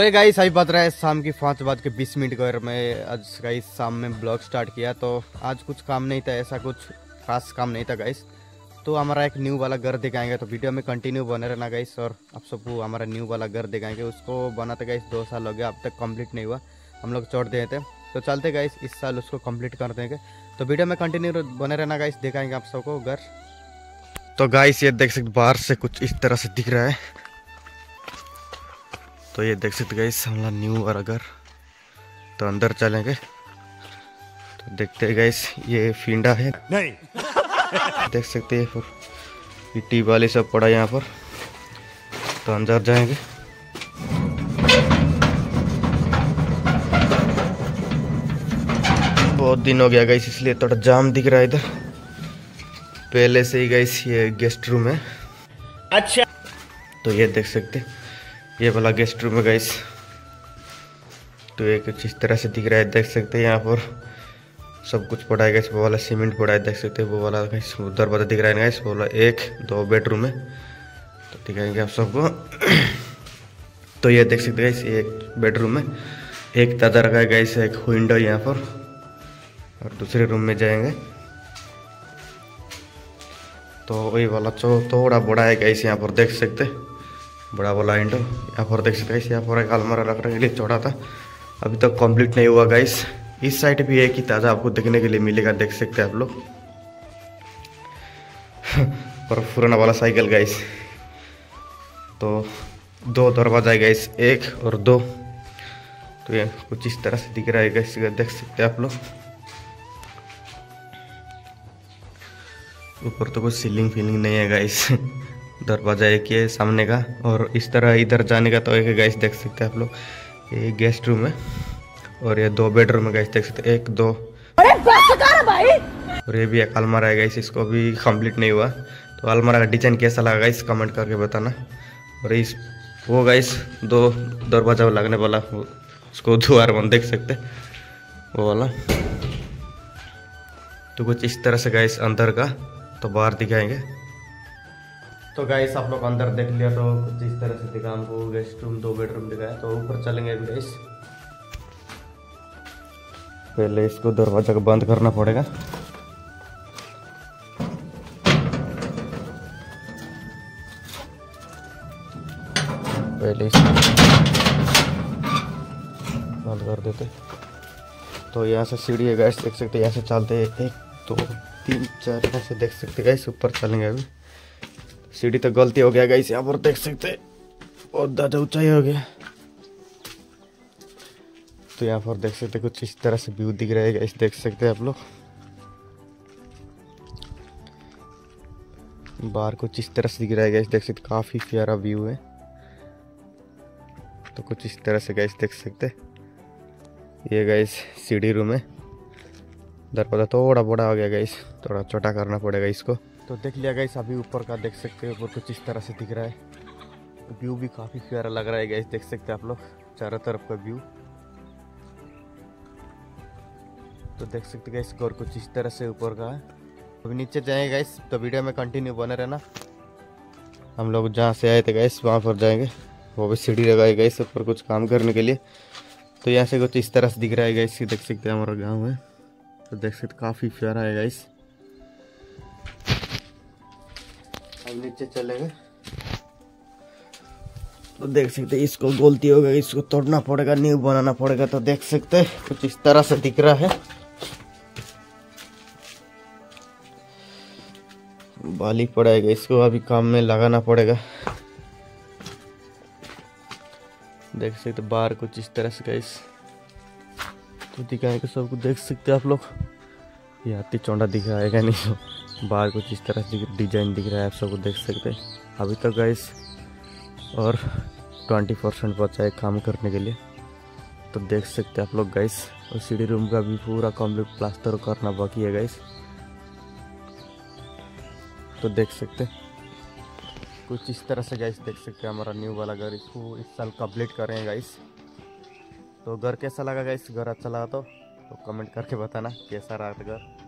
तो गाइस अभी बज रहा है शाम की पाँच बज के बीस मिनट को मैं आज गाइस शाम में ब्लॉग स्टार्ट किया तो आज कुछ काम नहीं था, ऐसा कुछ खास काम नहीं था गाइस तो हमारा एक न्यू वाला घर दिखाएँगे तो वीडियो में कंटिन्यू बने रहना गाइस और आप सबको हमारा न्यू वाला घर दिखाएँगे। उसको बनाते गाइस दो साल हो गया, अब तक कंप्लीट नहीं हुआ, हम लोग छोड़ दिए थे। तो चलते गाइस इस साल उसको कंप्लीट कर देंगे। तो वीडियो में कंटिन्यू बने रहना गाइस दिखाएँगे आप सबको घर। तो गाइस ये देख सकते बाहर से कुछ इस तरह से दिख रहा है। तो ये देख सकते गाइस हमारा न्यू वाला घर तो अंदर चलेंगे। तो देखते हैं गाइस ये फींडा है। नहीं। देख सकते हैं फिर। ये टी वाली सब पड़ा यहाँ पर। तो अंदर जाएँगे। बहुत दिन हो गया गाइस इसलिए थोड़ा जाम दिख रहा है इधर। पहले से ही गाइस ये गेस्ट रूम है। अच्छा। तो ये देख सकते ये वाला गेस्ट रूम है गाइस तो ये कुछ इस तरह से दिख रहा है, देख सकते हैं यहाँ पर। सब कुछ पड़ा है गाइस वो वाला सीमेंट पड़ा है, देख सकते हैं वो वाला उधर पता दिख रहा है गाइस वो वाला एक, दो बेडरूम है। तो दिखाएँगे आप सबको। तो ये देख सकते हैं गाइस एक बेडरूम है। एक दादा रखा है गाइस एक विंडो यहाँ पर। और दूसरे रूम में जाएँगे। तो वही वाला चो थोड़ा बड़ा है गाइस यहाँ पर देख सकते बड़ा वाला विंडो यहाँ पर देख सकते यहाँ पर एक अलमारा रखने के लिए चौड़ा था। अभी तक तो कंप्लीट नहीं हुआ गाइस इस साइड भी एक ही ताज़ा आपको देखने के लिए मिलेगा, देख सकते हैं आप लोग। और पुराना वाला साइकिल गाइस तो दो दरवाज़ा है गाइस एक और दो। तो ये कुछ इस तरह से दिख रहा है गाइस देख सकते हैं आप लोग। ऊपर तो कुछ सीलिंग फीलिंग नहीं है गाइस दरवाज़ा एक ही है सामने का और इस तरह इधर जाने का तो एक गैस देख सकते हैं आप लोग। ये गेस्ट रूम है और ये दो बेडरूम है गैस देख सकते एक दो। अरे भाई। और ये भी एक अलमारा है गैस इसको भी कंप्लीट नहीं हुआ। तो अलमारा का डिज़ाइन कैसा लगा गाइस कमेंट करके बताना। और इस वो गैस दो दरवाज़ा लगने वाला उसको द्वार बंद देख सकते वो वाला। तो कुछ इस तरह से गैस अंदर का तो बाहर दिखाएँगे। तो गाइस आप लोग अंदर देख लिया तो कुछ इस तरह से दिखा हमको गेस्ट रूम दो बेडरूम दिखाया तो ऊपर चलेंगे अभी गाइस पहले इसको दरवाज़ा को बंद करना पड़ेगा। पहले बंद कर देते। तो यहाँ से सीढ़ी है गैस देख सकते यहाँ से चलते एक दो तो, तीन चार यहाँ से देख सकते गैस ऊपर चलेंगे अभी। सीढ़ी तो गलती हो गया गैस यहाँ पर देख सकते बहुत ज़्यादा ऊंचाई हो गया। तो यहाँ पर देख सकते कुछ इस तरह से व्यू दिख रहा है गैस देख सकते आप लोग। बाहर कुछ इस तरह से दिख रहा है गैस देख सकते काफ़ी प्यारा व्यू है। तो कुछ इस तरह से गैस देख सकते ये गैस सीढ़ी रूम है। दरवाज़ा थोड़ा बड़ा हो गया गैस थोड़ा छोटा करना पड़ेगा इसको। तो देख लिया गैस अभी ऊपर का देख सकते हैं, ऊपर कुछ इस तरह से दिख रहा है। व्यू भी काफ़ी प्यारा लग रहा है गैस देख सकते हैं आप लोग, चारों तरफ़ का व्यू तो देख सकते गैस और कुछ इस तरह से ऊपर का। है अभी नीचे जाएँगे गैस तो वीडियो में कंटिन्यू बने रहना। हम लोग जहाँ से आए थे गैस वहाँ पर जाएँगे। वो भी सीढ़ी लगाई गई ऊपर कुछ काम करने के लिए। तो यहाँ से कुछ इस तरह से दिख रहा है गैस देख सकते हैं हमारा गाँव है। तो देख सकते काफ़ी प्यारा है गैस अब नीचे चलेंगे। तो देख सकते हैं, इसको गलती हो गई, इसको तोड़ना पड़ेगा न्यू बनाना पड़ेगा तो देख सकते हैं, कुछ इस तरह से दिख रहा है। बाली पड़ेगा, इसको अभी काम में लगाना पड़ेगा। देख सकते बाहर कुछ इस तरह से गाइस तो दिखाएगा सबको, देख सकते आप लोग। ये हाथी चौंडा दिख रहा है क्या नहीं? बाहर कुछ इस तरह से डिज़ाइन दिख रहा है आप सबको देख सकते हैं। अभी तक गाइस और ट्वेंटी परसेंट बचा है काम करने के लिए। तो देख सकते हैं आप लोग गाइस और सीढ़ी रूम का भी पूरा कंप्लीट प्लास्टर करना बाकी है गाइस तो देख सकते कुछ इस तरह से गाइस देख सकते हैं हमारा न्यू वाला घर इसको इस साल कंप्लीट करें गाइस तो घर कैसा लगा गाइस घर अच्छा लगा तो, तो कमेंट करके बताना कैसा रहा घर।